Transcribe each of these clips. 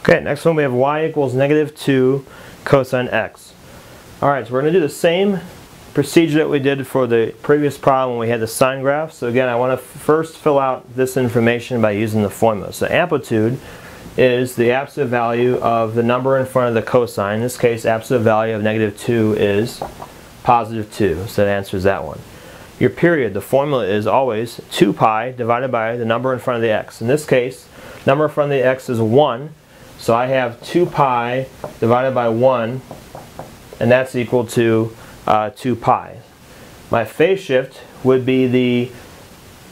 Okay, next one we have y equals negative 2 cosine x. Alright, so we're going to do the same procedure that we did for the previous problem when we had the sine graph. So again, I want to first fill out this information by using the formula. So amplitude is the absolute value of the number in front of the cosine. In this case, absolute value of negative 2 is positive 2. So that answers that one. Your period, the formula is always 2 pi divided by the number in front of the x. In this case, number in front of the x is 1. So I have 2 pi divided by 1, and that's equal to uh, 2 pi. My phase shift would be the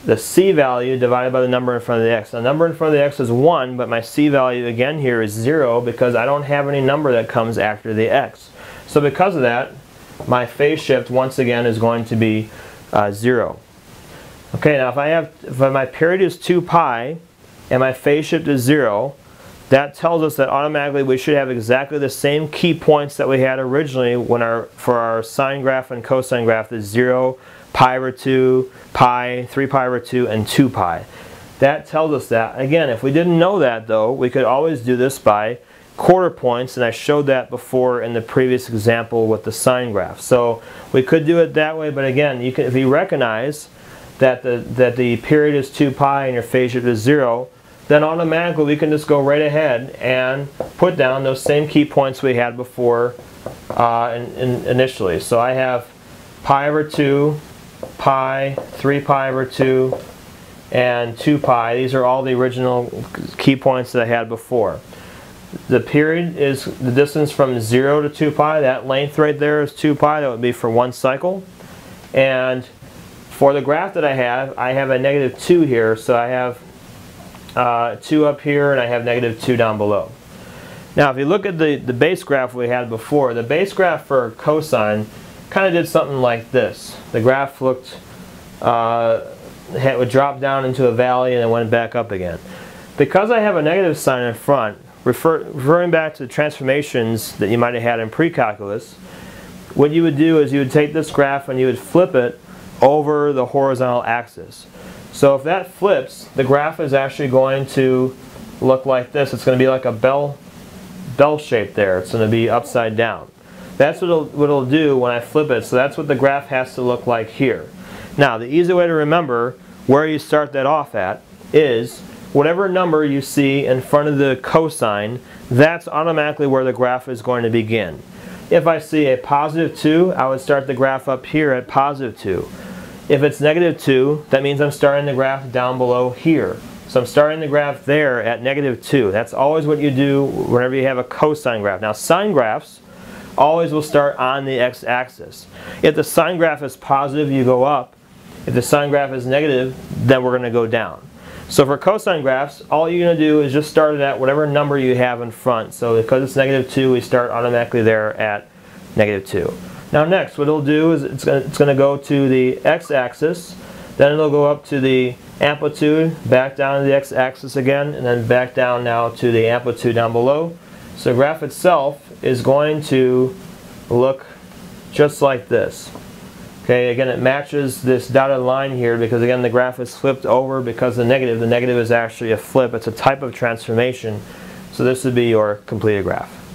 the c value divided by the number in front of the x. The number in front of the x is 1, but my c value again here is 0 because I don't have any number that comes after the x. So because of that, my phase shift once again is going to be uh, 0. Okay, now if I have if my period is 2 pi and my phase shift is 0, that tells us that automatically we should have exactly the same key points that we had originally when our for our sine graph and cosine graph is 0, pi over 2, pi, 3 pi over 2, and 2 pi. That tells us that. Again, if we didn't know that though, we could always do this by quarter points and I showed that before in the previous example with the sine graph. So we could do it that way, but again, you can, if you recognize that the, that the period is 2 pi and your phase shift is 0, then automatically we can just go right ahead and put down those same key points we had before uh, in, in initially. So I have pi over 2, pi, 3 pi over 2, and 2 pi. These are all the original key points that I had before. The period is the distance from 0 to 2 pi. That length right there is 2 pi. That would be for one cycle. And for the graph that I have, I have a negative 2 here. So I have uh, 2 up here, and I have negative 2 down below. Now, if you look at the, the base graph we had before, the base graph for cosine kind of did something like this. The graph looked, uh, it would drop down into a valley and then went back up again. Because I have a negative sign in front, refer, referring back to the transformations that you might have had in pre-calculus, what you would do is you would take this graph and you would flip it over the horizontal axis. So if that flips, the graph is actually going to look like this. It's going to be like a bell, bell shape there. It's going to be upside down. That's what it'll, what it'll do when I flip it. So that's what the graph has to look like here. Now, the easy way to remember where you start that off at is whatever number you see in front of the cosine, that's automatically where the graph is going to begin. If I see a positive 2, I would start the graph up here at positive 2. If it's negative 2, that means I'm starting the graph down below here. So I'm starting the graph there at negative 2. That's always what you do whenever you have a cosine graph. Now sine graphs always will start on the x-axis. If the sine graph is positive, you go up. If the sine graph is negative, then we're going to go down. So for cosine graphs, all you're going to do is just start it at whatever number you have in front. So because it's negative 2, we start automatically there at negative 2. Now next, what it'll do is it's going, to, go to the x-axis, then it'll go up to the amplitude, back down to the x-axis again, and then back down now to the amplitude down below. So the graph itself is going to look just like this. Okay, again it matches this dotted line here because again the graph is flipped over because the negative, the negative is actually a flip. It's a type of transformation. So this would be your completed graph.